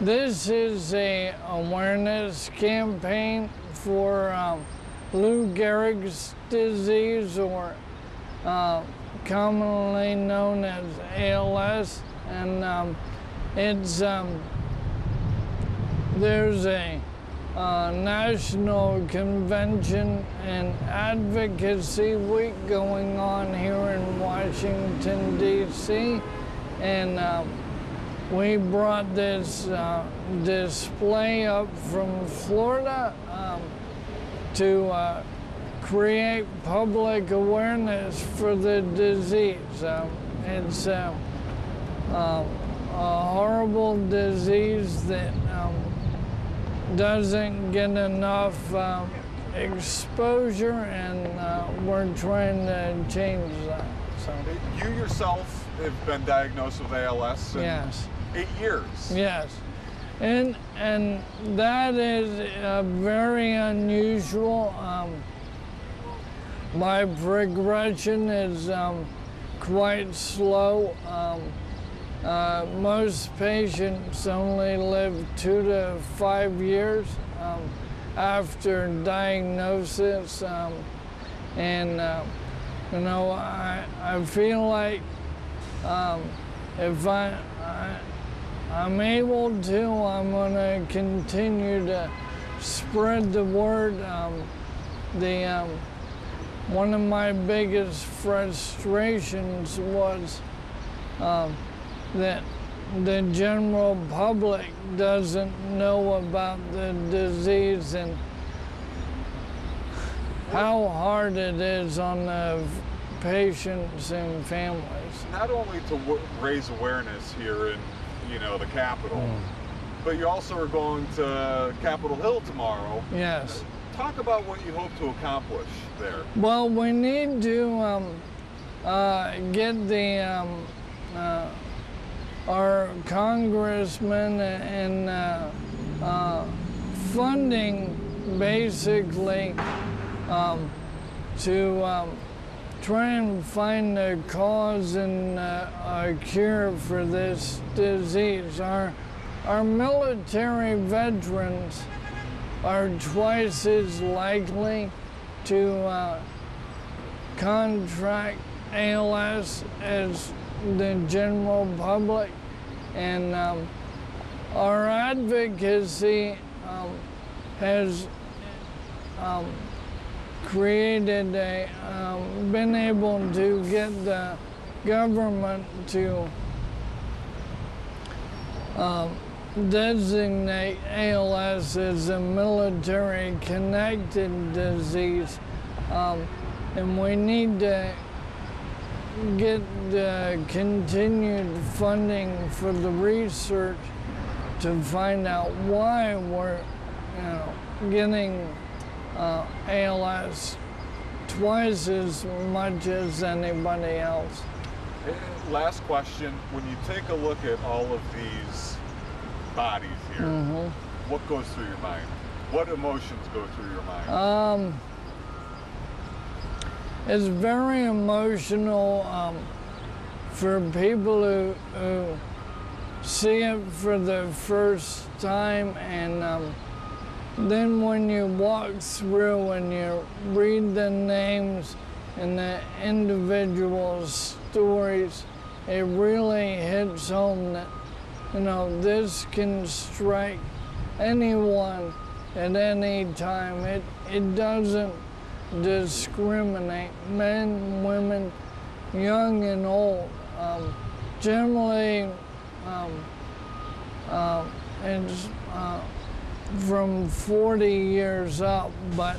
This is a awareness campaign for um, Lou Gehrig's disease, or uh, commonly known as ALS, and um, it's um, there's a uh, national convention and advocacy week going on here in Washington D.C. and um, we brought this uh, display up from Florida um, to uh, create public awareness for the disease. Um, it's uh, um, a horrible disease that um, doesn't get enough um, exposure, and uh, we're trying to change that. So, You yourself have been diagnosed with ALS yes. Eight years. Yes, and and that is very unusual. Um, my progression is um, quite slow. Um, uh, most patients only live two to five years um, after diagnosis, um, and uh, you know I I feel like if I, I I'm able to, I'm going to continue to spread the word. Um, the um, one of my biggest frustrations was um, that the general public doesn't know about the disease and how hard it is on the patients and families. Not only to raise awareness here in, you know, the Capitol, but you also are going to Capitol Hill tomorrow. Yes. Talk about what you hope to accomplish there. Well, we need to um, uh, get the um, uh, our congressmen and uh, uh, funding basically um, to um, try and find a cause and uh, a cure for this disease. Our our military veterans are twice as likely to uh, contract ALS as the general public. And um, our advocacy um, has um, created a, um, been able to get the government to um, designate ALS as a military connected disease. Um, and we need to get the continued funding for the research to find out why we're you know, getting uh, ALS twice as much as anybody else. Last question. When you take a look at all of these bodies here, Mhm. what goes through your mind? What emotions go through your mind? Um, it's very emotional um, for people who, who see it for the first time, and um, then when you walk through and you read the names and the individuals' stories, it really hits home that you know this can strike anyone at any time. It it doesn't discriminate men, women, young and old. Um, generally, um, uh, it's uh, from 40 years up, but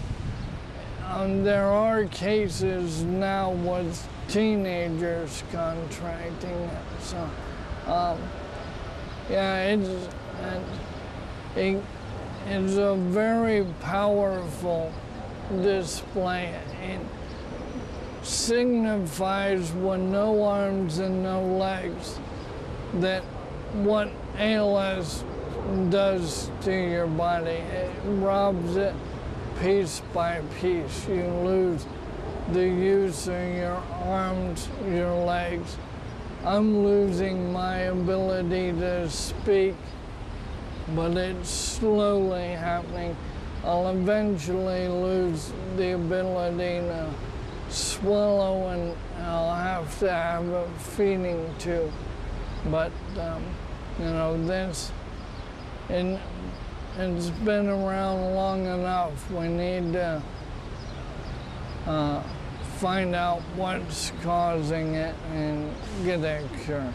um, there are cases now with teenagers contracting it. So, um, yeah, it's, it, it, it's a very powerful display. It signifies with no arms and no legs that what ALS does to your body. It robs it piece by piece. You lose the use of your arms, your legs. I'm losing my ability to speak but it's slowly happening. I'll eventually lose the ability to swallow and I'll have to have a feeding tube. But, um, you know, this, and it's been around long enough. We need to uh, find out what's causing it and get a cure.